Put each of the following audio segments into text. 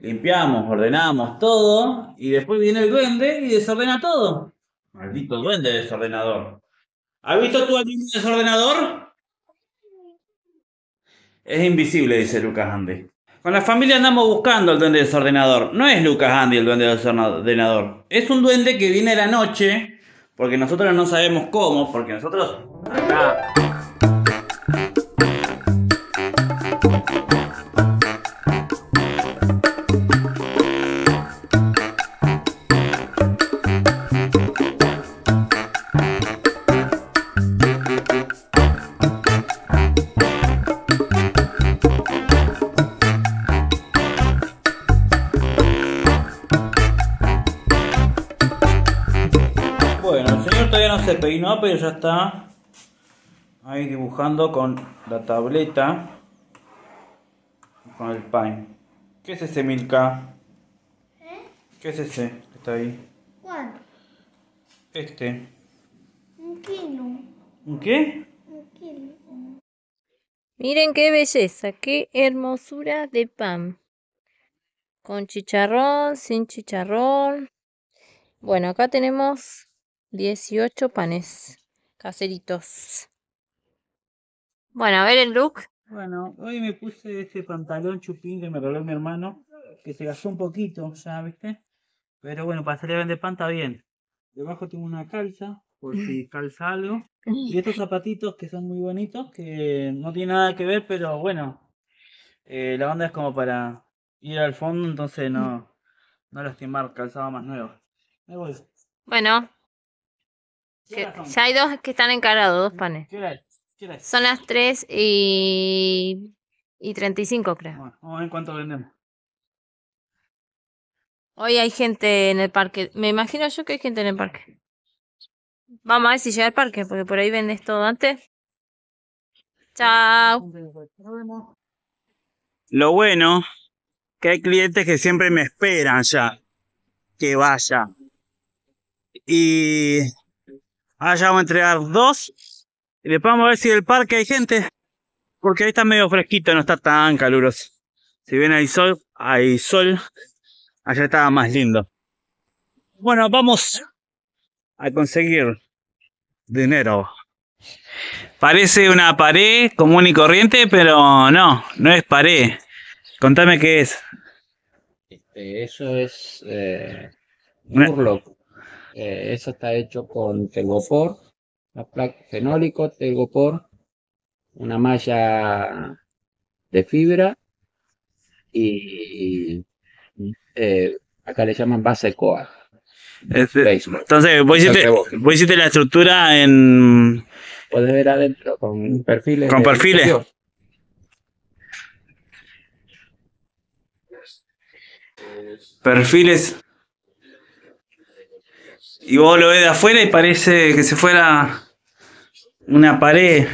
limpiamos, ordenamos todo y después viene el duende y desordena todo. Maldito duende desordenador. ¿Has visto tú al duende desordenador? Es invisible, dice Lucas Andy. Con la familia andamos buscando al duende desordenador. No es Lucas Andy el duende desordenador. Es un duende que viene a la noche porque nosotros no sabemos cómo, porque nosotros acá peinó, pero ya está ahí dibujando con la tableta, con el paint. ¿Qué es ese Milka? ¿Qué es ese que está ahí? ¿Cuánto? Este. Un kilo. ¿Un qué? Un kilo. Miren qué belleza, qué hermosura de pan. Con chicharrón, sin chicharrón. Bueno, acá tenemos 18 panes caseritos. Bueno, a ver el look. Bueno, hoy me puse este pantalón chupín que me regaló mi hermano, que se gastó un poquito, ya, ¿viste? Pero bueno, para salir a vender pan está bien. Debajo tengo una calza, por si calza algo. Y estos zapatitos que son muy bonitos, que no tienen nada que ver, pero bueno, eh, la onda es como para ir al fondo, entonces no, no lastimar calzado más nuevo. Me voy. Bueno, ¿Qué que- horas son? Ya hay dos que están encarados, dos panes. ¿Qué hora es? ¿Qué hora es? Son las 3 y, y 35, creo. Bueno, vamos a ver cuánto vendemos. Hoy hay gente en el parque. Me imagino yo que hay gente en el parque. Vamos a ver si llega al parque, porque por ahí vendes todo antes. Chao. Lo bueno, que hay clientes que siempre me esperan ya que vaya. Y ahora ya vamos a entregar dos. Y después vamos a ver si en el parque hay gente. Porque ahí está medio fresquito, no está tan caluroso. Si bien hay sol, hay sol. Allá estaba más lindo. Bueno, vamos a conseguir dinero. Parece una pared común y corriente, pero no, no es pared. Contame qué es. Este, eso es eh, Burlock. Eh, eso está hecho con telgopor, fenólico, telgopor, una malla de fibra y eh, acá le llaman base coa. Es- Baseball. Entonces, vos hiciste, vos hiciste la estructura en. Puedes ver adentro con perfiles. Con perfiles. interior. perfiles. Y vos lo ves de afuera y parece que se fuera una pared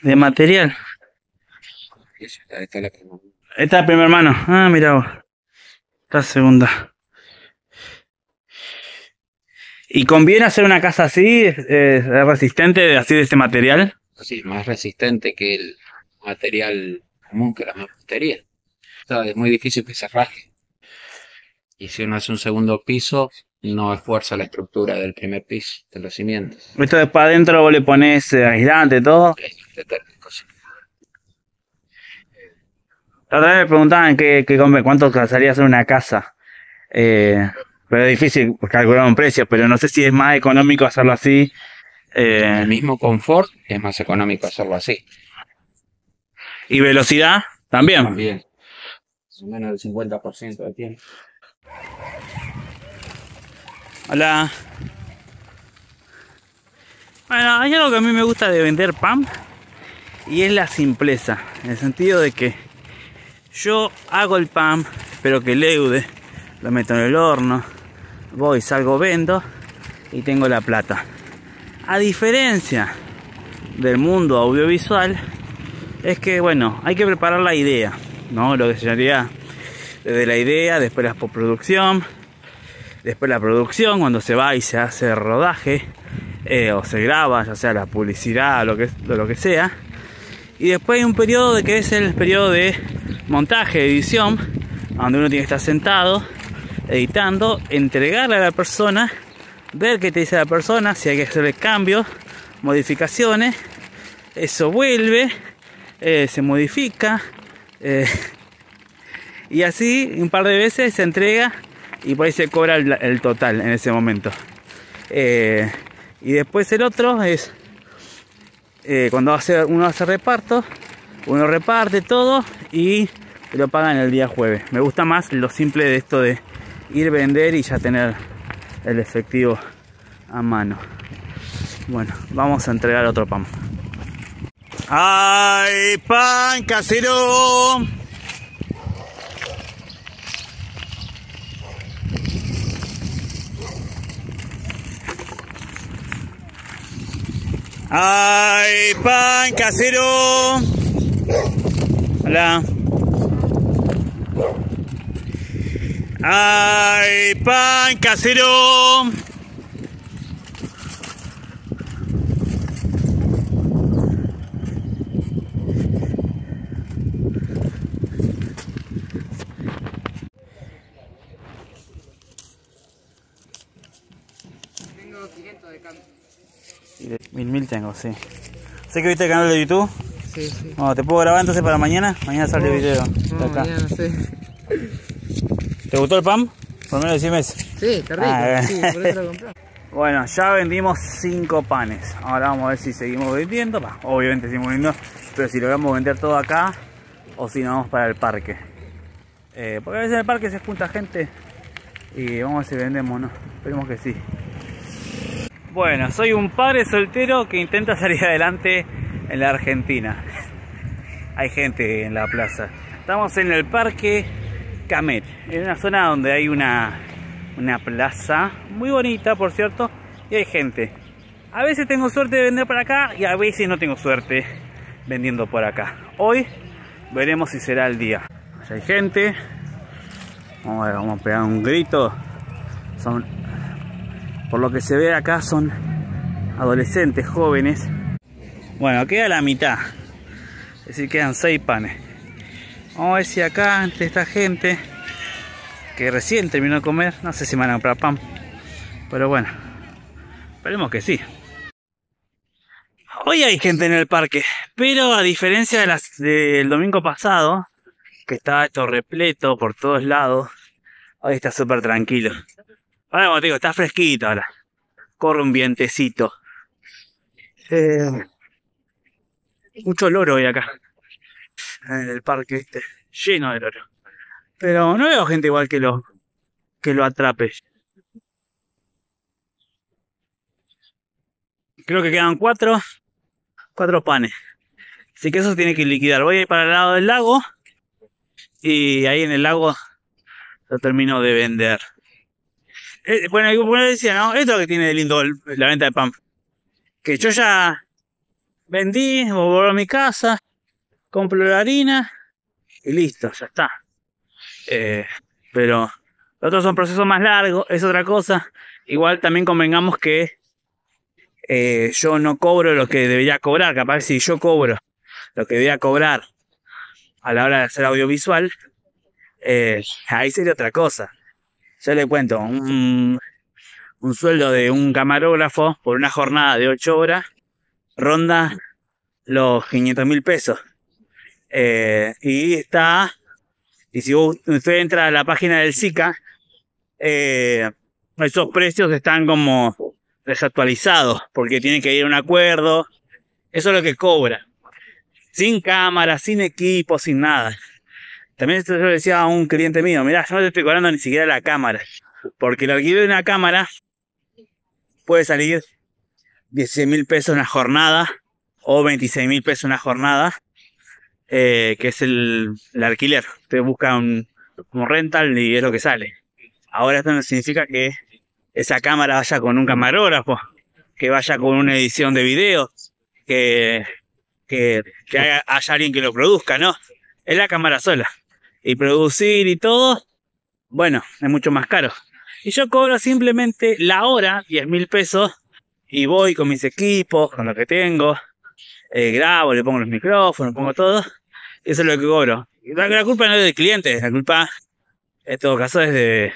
de material. Esta es la que- Esta es la primera mano. Ah, mira vos. Esta es segunda. ¿Y conviene hacer una casa así? ¿Es, es resistente así de este material? sí, más resistente que el material común que la mampostería. Es muy difícil que se raje. Y si uno hace un segundo piso, no esfuerza la estructura del primer piso, de los cimientos. Esto de para adentro vos le pones eh, aislante, todo. Sí. La otra vez me preguntaban qué, qué cuánto costaría hacer una casa. Eh, pero es difícil calcular un precio, pero no sé si es más económico hacerlo así. eh, El mismo confort es más económico hacerlo así. y velocidad también. También. Más o menos el 50% de tiempo. Hola. Bueno, hay algo que a mí me gusta de vender pan y es la simpleza, en el sentido de que yo hago el pan, espero que leude, lo meto en el horno, voy, salgo, vendo y tengo la plata. A diferencia del mundo audiovisual, es que bueno, hay que preparar la idea, ¿no? Lo que sería desde la idea, después la postproducción, después la producción, cuando se va y se hace rodaje, eh, o se graba, ya sea la publicidad, lo que, lo que sea. Y después hay un periodo de que es el periodo de montaje, edición, donde uno tiene que estar sentado, editando, entregarle a la persona, ver qué te dice la persona, si hay que hacerle cambios, modificaciones, eso vuelve, eh, se modifica, eh, y así un par de veces se entrega y por ahí se cobra el, total en ese momento. Eh, y después el otro es eh, cuando hace, uno hace reparto, uno reparte todo y lo pagan el día jueves. Me gusta más lo simple de esto de ir vender y ya tener el efectivo a mano. Bueno, vamos a entregar otro pan. ¡Ay, pan casero! ¡Ay, pan casero! Hola. ¡Ay, pan casero! Mil mil tengo, sí. Sé que viste el canal de YouTube. Sí, sí. Bueno, ¿Te puedo grabar entonces para mañana? Mañana sale el video. No, acá. mañana sí. ¿Te gustó el pan? Por menos de 100 meses. Sí, está rico. Ah, sí, por eso lo compré. Bueno, ya vendimos 5 panes. Ahora vamos a ver si seguimos vendiendo. Bah, obviamente seguimos vendiendo, pero si logramos vender todo acá o si nos vamos para el parque. Eh, porque a veces en el parque se junta gente y vamos a ver si vendemos o no. Esperemos que sí. Bueno, soy un padre soltero que intenta salir adelante en la Argentina. Hay gente en la plaza. Estamos en el parque Camet, en una zona donde hay una, una plaza muy bonita, por cierto, y hay gente. A veces tengo suerte de vender por acá y a veces no tengo suerte vendiendo por acá. Hoy veremos si será el día. Hay gente. Vamos a pegar un grito. Son, por lo que se ve acá, son adolescentes, jóvenes. Bueno, queda la mitad. Es decir, quedan seis panes. Vamos a ver si acá, entre esta gente que recién terminó de comer, no sé si me van a comprar pan. Pero bueno, esperemos que sí. Hoy hay gente en el parque, pero a diferencia de las, del domingo pasado, que estaba esto repleto por todos lados, hoy está súper tranquilo. Ahora, como te digo, está fresquito ahora. Corre un vientecito. Eh, mucho loro hoy acá. En el parque, este, lleno de loro. Pero no veo gente igual que lo, que lo atrape. Creo que quedan cuatro, cuatro panes. Así que eso tiene que liquidar. Voy a ir para el lado del lago. Y ahí en el lago lo termino de vender. Eh, bueno, decía, ¿no? Esto es lo que tiene de lindo la venta de pan. Que yo ya vendí, vuelvo a mi casa, compro la harina y listo, ya está. Eh, pero los otros son procesos más largos, es otra cosa. Igual también convengamos que eh, yo no cobro lo que debería cobrar. Capaz si yo cobro lo que debería cobrar a la hora de hacer audiovisual, eh, ahí sería otra cosa. Yo le cuento, un, sueldo de un camarógrafo por una jornada de 8 horas ronda los 500 mil pesos. Eh, y está, y si usted entra a la página del SICA, eh, esos precios están como desactualizados porque tiene que ir a un acuerdo. Eso es lo que cobra. Sin cámara, sin equipo, sin nada. También esto yo decía a un cliente mío, mirá, yo no te estoy cobrando ni siquiera la cámara. Porque el alquiler de una cámara puede salir 16 mil pesos una jornada o 26 mil pesos una jornada, eh, que es el, el alquiler. Usted busca un, rental y es lo que sale. Ahora esto no significa que esa cámara vaya con un camarógrafo, que vaya con una edición de video, que, que, haya alguien que lo produzca, ¿no? Es la cámara sola. Y producir y todo, bueno, es mucho más caro. Y yo cobro simplemente la hora, 10 mil pesos, y voy con mis equipos, con lo que tengo, eh, grabo, le pongo los micrófonos, pongo todo, eso es lo que cobro. La, la culpa no es del cliente, la culpa En todo caso es de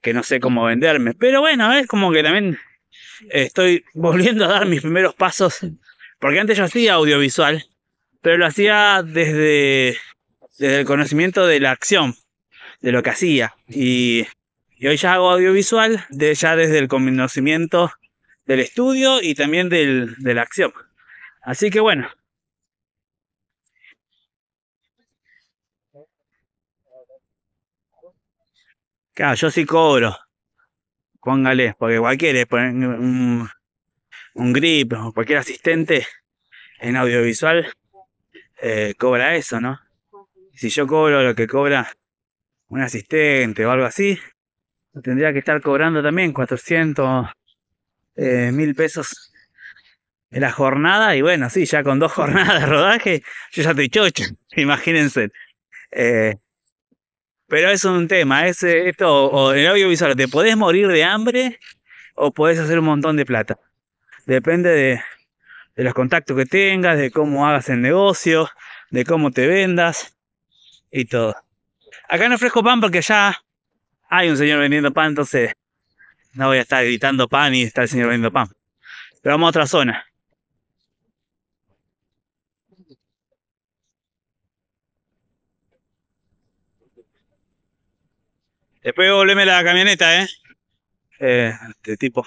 que no sé cómo venderme. Pero bueno, es como que también estoy volviendo a dar mis primeros pasos. Porque antes yo hacía audiovisual, pero lo hacía desde, desde el conocimiento de la acción, de lo que hacía. Y, y hoy ya hago audiovisual de, ya desde el conocimiento del estudio y también del, de la acción. Así que bueno. Claro, yo sí cobro. Póngale, porque cualquiera, un, un grip o cualquier asistente en audiovisual eh, cobra eso, ¿no? Si yo cobro lo que cobra un asistente o algo así, tendría que estar cobrando también 400 eh, mil pesos en la jornada. Y bueno, sí, ya con dos jornadas de rodaje, yo ya estoy chocho, imagínense. Eh, pero es un tema, es eh, esto, o el audiovisual, te podés morir de hambre o podés hacer un montón de plata. Depende de, de los contactos que tengas, de cómo hagas el negocio, de cómo te vendas y todo. Acá no ofrezco pan porque ya hay un señor vendiendo pan, entonces no voy a estar gritando pan y está el señor vendiendo pan. Pero vamos a otra zona. Después volveme la camioneta, ¿eh? eh este tipo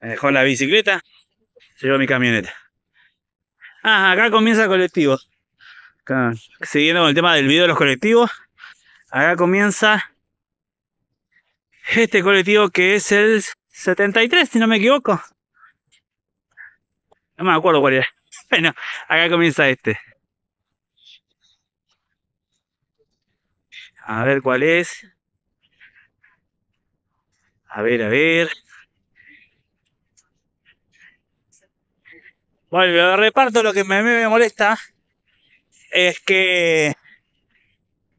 me dejó la bicicleta, se llevó mi camioneta. Ah, acá comienza el colectivo. Siguiendo con el tema del video de los colectivos, acá comienza este colectivo que es el 73, si no me equivoco. No me acuerdo cuál era. Bueno, acá comienza este. A ver cuál es. A ver, a ver. Bueno, reparto lo que me, me molesta es que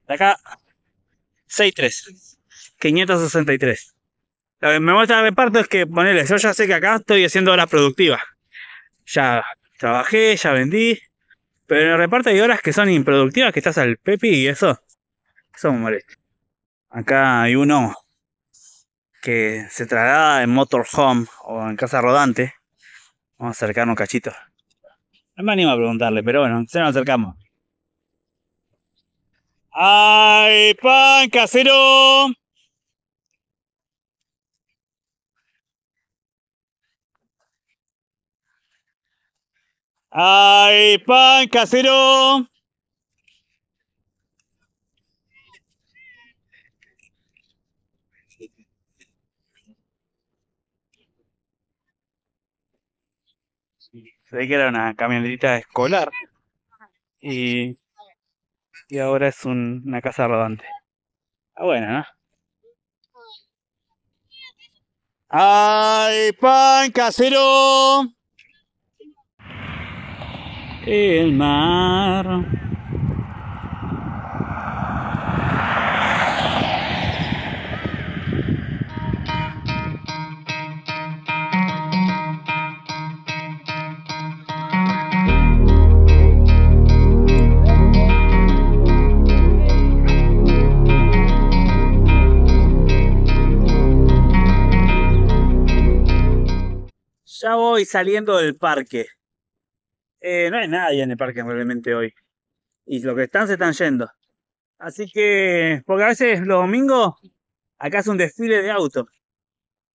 acá 63 563 lo que me molesta el reparto es que ponele, yo ya sé que acá estoy haciendo horas productivas ya trabajé, ya vendí pero en el reparto hay horas que son improductivas que estás al pepi y eso eso me molesta acá hay uno que se traslada en motorhome o en casa rodante. Vamos a acercarnos un cachito. No me animo a preguntarle, pero bueno, se nos acercamos. ¡Ay, pan casero! ¡Ay, pan casero! Se ve que era una camionetita escolar. Y, y ahora es un- una casa rodante. Ah, bueno, ¿no? ¡Ay, pan casero! El mar. Ya voy saliendo del parque. Eh, no hay nadie en el parque realmente hoy. Y los que están se están yendo. Así que, porque a veces los domingos acá es un desfile de autos.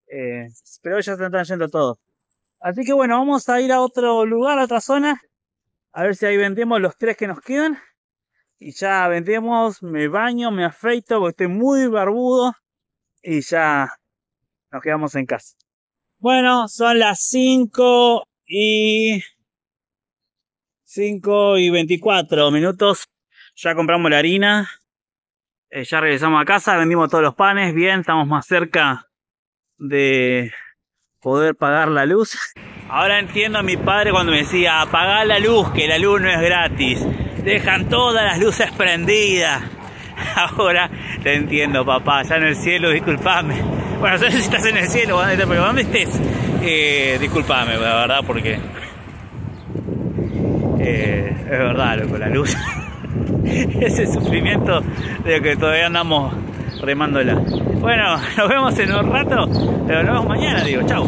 Eh, pero ya se están yendo todos. Así que bueno, vamos a ir a otro lugar, a otra zona. A ver si ahí vendemos los tres que nos quedan. Y ya vendemos, me baño, me afeito porque estoy muy barbudo. Y ya nos quedamos en casa. Bueno, son las 5 y 5 y 24 minutos. Ya compramos la harina. Eh, ya regresamos a casa, vendimos todos los panes. Bien, estamos más cerca de poder pagar la luz. Ahora entiendo a mi padre cuando me decía, apagar la luz, que la luz no es gratis. Dejan todas las luces prendidas. Ahora te entiendo, papá. Ya en el cielo, disculpame. Bueno, no sé si estás en el cielo, pero donde estés, eh, disculpame, la verdad, porque eh, es verdad, loco, la luz. Ese sufrimiento de que todavía andamos remándola. Bueno, nos vemos en un rato, pero nos vemos mañana, digo, chau.